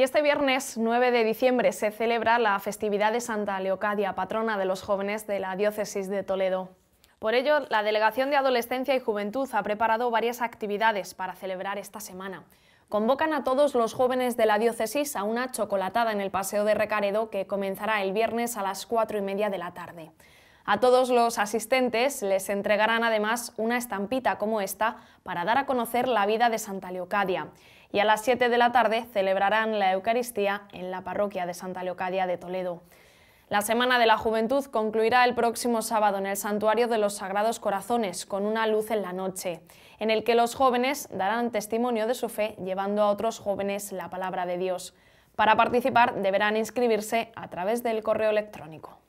Y este viernes 9 de diciembre se celebra la festividad de Santa Leocadia, patrona de los jóvenes de la diócesis de Toledo. Por ello, la Delegación de Adolescencia y Juventud ha preparado varias actividades para celebrar esta semana. Convocan a todos los jóvenes de la diócesis a una chocolatada en el Paseo de Recaredo que comenzará el viernes a las cuatro y media de la tarde. A todos los asistentes les entregarán además una estampita como esta para dar a conocer la vida de Santa Leocadia. Y a las 7 de la tarde celebrarán la Eucaristía en la parroquia de Santa Leocadia de Toledo. La Semana de la Juventud concluirá el próximo sábado en el Santuario de los Sagrados Corazones con una luz en la noche, en el que los jóvenes darán testimonio de su fe llevando a otros jóvenes la palabra de Dios. Para participar deberán inscribirse a través del correo electrónico.